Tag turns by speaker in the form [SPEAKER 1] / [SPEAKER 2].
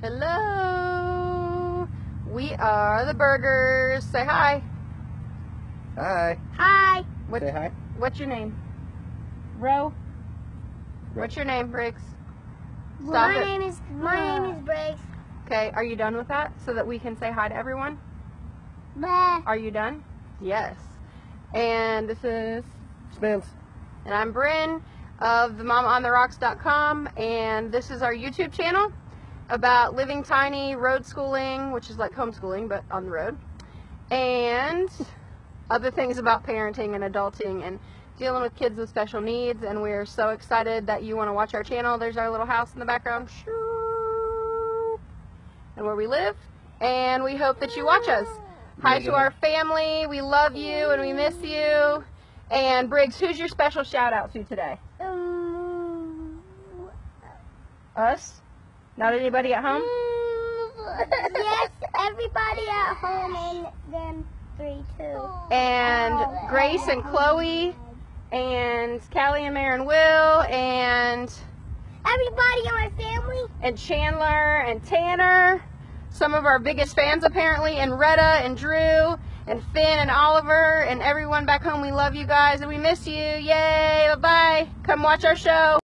[SPEAKER 1] Hello. We are the Burgers. Say hi.
[SPEAKER 2] Hi.
[SPEAKER 3] Hi.
[SPEAKER 1] What,
[SPEAKER 2] Say hi.
[SPEAKER 1] What's your name? Ro. What's your name, Briggs? Stop
[SPEAKER 3] my
[SPEAKER 1] it.
[SPEAKER 3] name is my name is Briggs.
[SPEAKER 1] Okay, are you done with that so that we can say hi to everyone?
[SPEAKER 3] Bah.
[SPEAKER 1] Are you done? Yes. And this is,
[SPEAKER 2] Spence.
[SPEAKER 1] and I'm Brynn of the MamaOnTheRocks.com, and this is our YouTube channel about living tiny, road schooling, which is like homeschooling but on the road, and other things about parenting and adulting and dealing with kids with special needs. And we're so excited that you want to watch our channel. There's our little house in the background, and where we live, and we hope that you watch us. Hi to our family. We love you and we miss you. And Briggs, who's your special shout out to today?
[SPEAKER 3] Um,
[SPEAKER 1] Us? Not anybody at home?
[SPEAKER 3] yes, everybody at home and them three too.
[SPEAKER 1] And oh, Grace and Chloe and Callie and Mary and Will and
[SPEAKER 3] Everybody in my family.
[SPEAKER 1] and Chandler and Tanner. Some of our biggest fans apparently, and Retta and Drew and Finn and Oliver and everyone back home. We love you guys and we miss you. Yay! Bye bye. Come watch our show.